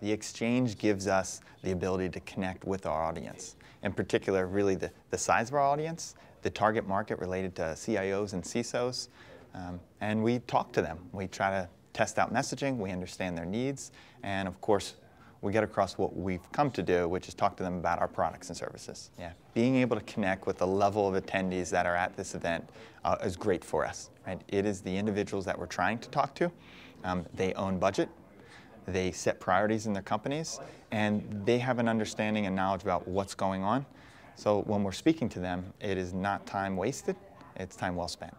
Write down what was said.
The exchange gives us the ability to connect with our audience. In particular, really the, the size of our audience, the target market related to CIOs and CISOs, um, and we talk to them. We try to test out messaging, we understand their needs, and of course, we get across what we've come to do, which is talk to them about our products and services. Yeah, being able to connect with the level of attendees that are at this event uh, is great for us. Right? It is the individuals that we're trying to talk to. Um, they own budget, they set priorities in their companies, and they have an understanding and knowledge about what's going on. So when we're speaking to them, it is not time wasted, it's time well spent.